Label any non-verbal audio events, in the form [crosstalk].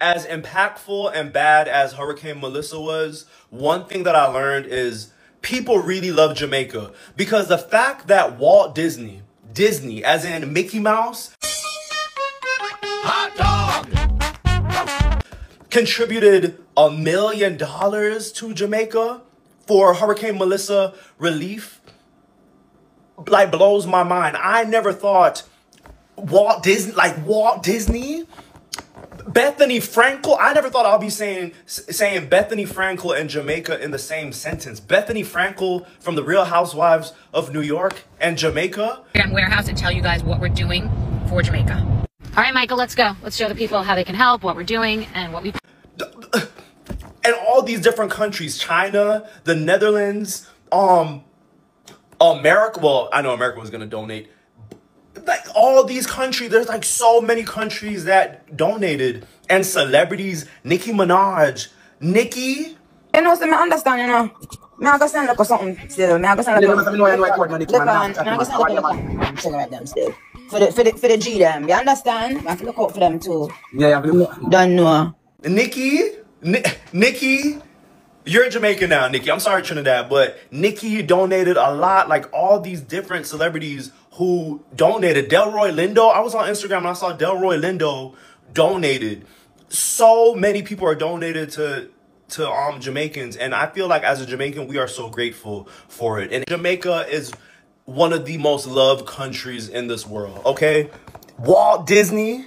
as impactful and bad as Hurricane Melissa was, one thing that I learned is people really love Jamaica because the fact that Walt Disney, Disney, as in Mickey Mouse, contributed a million dollars to Jamaica for Hurricane Melissa relief, like blows my mind. I never thought Walt Disney, like Walt Disney, Bethenny Frankel. I never thought I'd be saying saying Bethenny Frankel and Jamaica in the same sentence. Bethenny Frankel from the Real Housewives of New York and Jamaica. on Warehouse and tell you guys what we're doing for Jamaica. All right, Michael, let's go. Let's show the people how they can help, what we're doing, and what we. [laughs] and all these different countries china the netherlands um america well i know america was gonna donate like all these countries there's like so many countries that donated and celebrities nicki minaj nicki You know, so me understand, you know. Me I go send look or something still. Me um, I go send You look. know, know you know money, Look on, me I go send look on. Send at them still. For the for the for the G them. You understand? I have to look out for them too. Yeah, yeah, but- Don't know. Nicki, Ni- Nicki, you're Jamaican now, Nicki. I'm sorry, Trinidad, but Nicki donated a lot. Like all these different celebrities who donated. Delroy Lindo. I was on Instagram and I saw Delroy Lindo donated. So many people are donated to to um Jamaicans, and I feel like as a Jamaican, we are so grateful for it. And Jamaica is one of the most loved countries in this world. Okay, Walt Disney